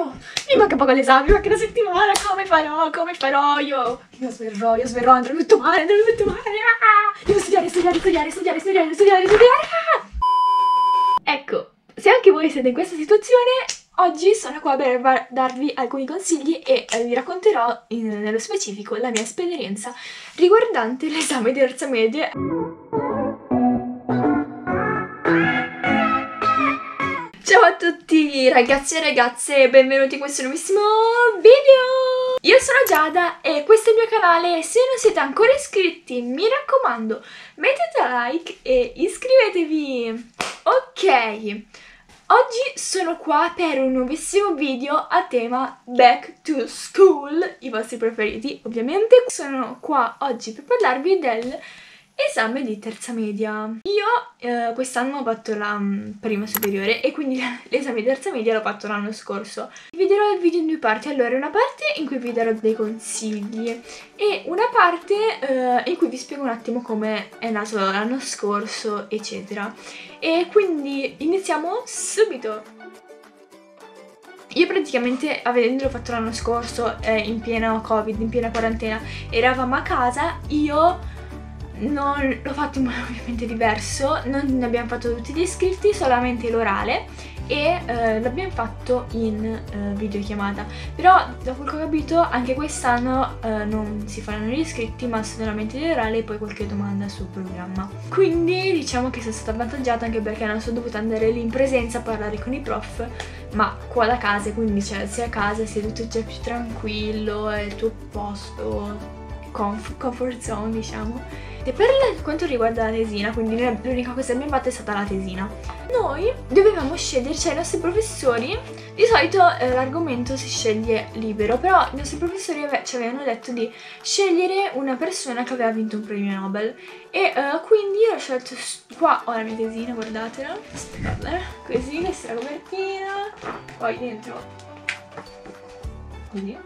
Dio, mi manca poco l'esame, manca una settimana, come farò, come farò io? Io sverrò, io sverrò, andrò tutto male, andrò tutto male, ah! Devo studiare, studiare, studiare, studiare, studiare, studiare, studiare, ah! Ecco, se anche voi siete in questa situazione, oggi sono qua per darvi alcuni consigli e eh, vi racconterò in, nello specifico la mia esperienza riguardante l'esame di terza media. A tutti ragazzi e ragazze, benvenuti in questo nuovissimo video! Io sono Giada e questo è il mio canale se non siete ancora iscritti mi raccomando mettete like e iscrivetevi! Ok, oggi sono qua per un nuovissimo video a tema Back to School, i vostri preferiti ovviamente. Sono qua oggi per parlarvi del esame di terza media. Io eh, quest'anno ho fatto la um, prima superiore e quindi l'esame di terza media l'ho fatto l'anno scorso. Dividerò il video in due parti, allora una parte in cui vi darò dei consigli e una parte eh, in cui vi spiego un attimo come è nato l'anno scorso, eccetera. E quindi iniziamo subito! Io praticamente, avendolo fatto l'anno scorso, eh, in pieno covid, in piena quarantena, eravamo a casa, io non l'ho fatto in modo ovviamente diverso, non abbiamo fatto tutti gli iscritti, solamente l'orale e eh, l'abbiamo fatto in eh, videochiamata. Però da quel che ho capito anche quest'anno eh, non si faranno gli iscritti ma solamente l'orale e poi qualche domanda sul programma. Quindi diciamo che sono stata avvantaggiata anche perché non sono dovuta andare lì in presenza a parlare con i prof ma qua da casa quindi cioè sei a casa sei tutto già più tranquillo, è il tuo posto, comf comfort zone diciamo. E per quanto riguarda la tesina, quindi l'unica cosa che abbiamo fatto è stata la tesina. Noi dovevamo scegliere, cioè i nostri professori, di solito eh, l'argomento si sceglie libero, però i nostri professori ci avevano detto di scegliere una persona che aveva vinto un premio Nobel. E eh, quindi ho scelto, qua ho la mia tesina, guardatela, aspettate, così, questa copertina, poi dentro, così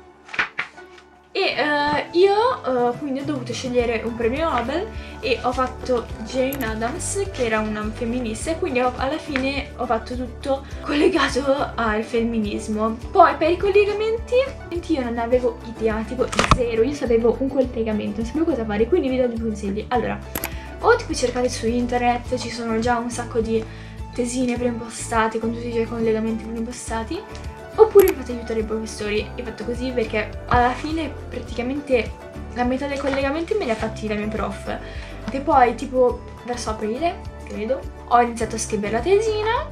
e uh, io uh, quindi ho dovuto scegliere un premio Nobel e ho fatto Jane Adams che era una femminista e quindi ho, alla fine ho fatto tutto collegato al femminismo. Poi per i collegamenti io non avevo idea, tipo zero, io sapevo un collegamento, non sapevo cosa fare, quindi vi do dei consigli. Allora, o tipo cercate su internet, ci sono già un sacco di tesine preimpostate con tutti i suoi collegamenti preimpostati Oppure fate aiutare i professori. Ho fatto così perché alla fine praticamente la metà dei collegamenti me li ha fatti la mia prof. E poi tipo verso aprile, credo, ho iniziato a scrivere la tesina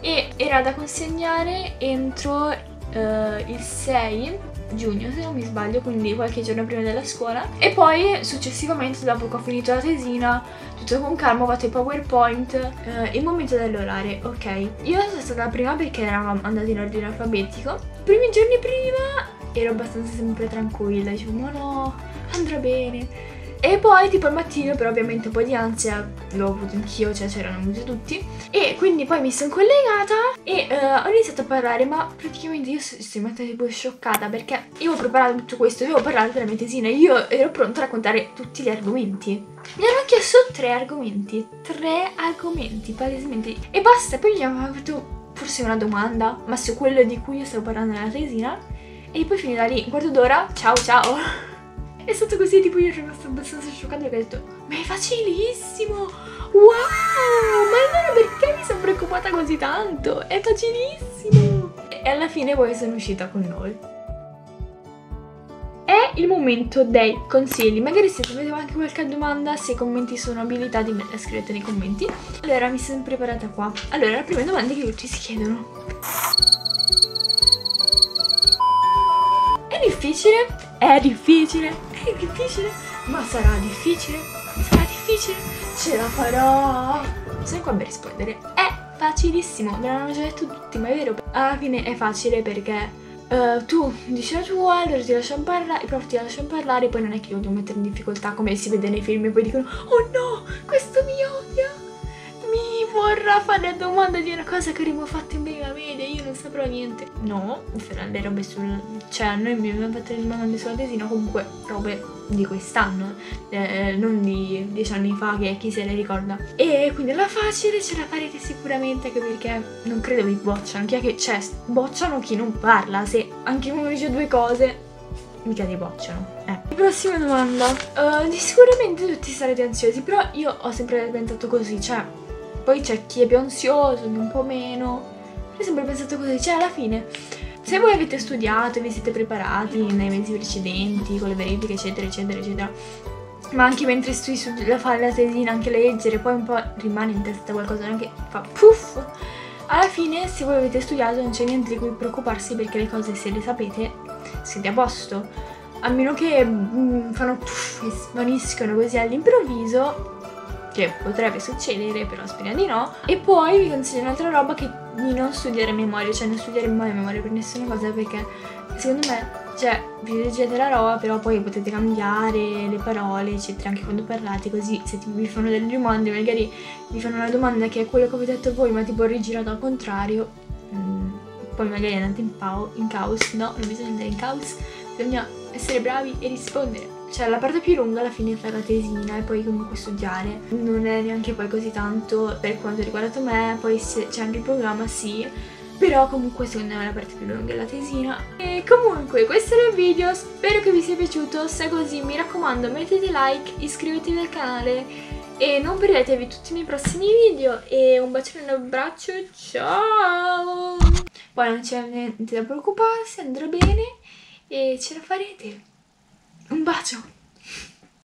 e era da consegnare entro uh, il 6 giugno se non mi sbaglio, quindi qualche giorno prima della scuola. E poi successivamente, dopo che ho finito la tesina, tutto con calma, ho fatto i PowerPoint, eh, il momento dell'orare, ok. Io sono stata prima perché eravamo andati in ordine alfabetico. I primi giorni prima ero abbastanza sempre tranquilla, dicevo ma no, andrà bene. E poi tipo al mattino però ovviamente un po' di ansia l'ho avuto anch'io, cioè c'erano venuti tutti. E quindi poi mi sono collegata e uh, ho iniziato a parlare ma praticamente io sono rimasta tipo scioccata Perché io ho preparato tutto questo, ho parlato della mia tesina Io ero pronta a raccontare tutti gli argomenti. Mi hanno chiesto tre argomenti, tre argomenti palesemente. E basta, poi mi hanno fatto forse una domanda Ma su quello di cui io stavo parlando nella tesina E poi finita lì, guardo d'ora, ciao ciao è stato così, tipo io ero rimasta abbastanza scioccata perché ho detto Ma è facilissimo! Wow! Ma allora perché mi sono preoccupata così tanto? È facilissimo! E alla fine poi sono uscita con noi. È il momento dei consigli. Magari se avete anche qualche domanda, se i commenti sono abilitati, me la scrivete nei commenti. Allora, mi sono preparata qua. Allora, la prima domanda che tutti si chiedono. È difficile? È difficile? È difficile, ma sarà difficile, sarà difficile, ce la farò. Sono qua per rispondere. È facilissimo, me l'hanno già detto tutti, ma è vero. Alla fine è facile perché Uh, tu dici la tua, allora ti lasciano parlare, i prof ti lasciano parlare, poi non è che io devo mettere in difficoltà come si vede nei film e poi dicono Oh no, questo mi odia, mi vorrà fare domanda di una cosa che avremmo fatto in prima media, io non saprò niente. No, le robe sul... cioè noi abbiamo fatto le domande sulla tesina, comunque robe di quest'anno, eh, non di dieci anni fa che chi se ne ricorda. E quindi la facile ce la farete sicuramente anche perché non credo vi bocciano, anche che, cioè, bocciano chi non parla, se anche uno dice due cose, mica ti bocciano. Eh. Prossima domanda. Uh, sicuramente tutti sarete ansiosi, però io ho sempre pensato così, cioè, poi c'è chi è più ansioso, un po' meno. Io sempre pensato così, cioè alla fine se voi avete studiato e vi siete preparati nei mesi precedenti con le verifiche eccetera eccetera eccetera ma anche mentre studi a fare la tesina, anche leggere, poi un po' rimane in testa qualcosa che fa puff. Alla fine, se voi avete studiato, non c'è niente di cui preoccuparsi perché le cose, se le sapete, siete a posto. A meno che mm, fanno puff e svaniscono così all'improvviso, che potrebbe succedere, però speriamo di no. E poi vi consiglio un'altra roba che di non studiare memoria, cioè non studiare mai memoria per nessuna cosa perché secondo me cioè vi leggete la roba però poi potete cambiare le parole eccetera anche quando parlate così se tipo, vi fanno delle domande magari vi fanno una domanda che è quello che avete detto voi ma tipo rigirato al contrario mm, poi magari andate in, in caos no non bisogna andare in caos bisogna essere bravi e rispondere cioè la parte più lunga alla fine fare la tesina e poi comunque studiare. Non è neanche poi così tanto per quanto riguarda me poi c'è anche il programma sì. Però comunque secondo me la parte più lunga è la tesina. E comunque questo era il video. Spero che vi sia piaciuto. Se è così mi raccomando mettete like iscrivetevi al canale e non perdetevi tutti i miei prossimi video. E un bacione e un abbraccio ciao! Poi non c'è niente da preoccuparsi andrà bene. E ce la farete un bacio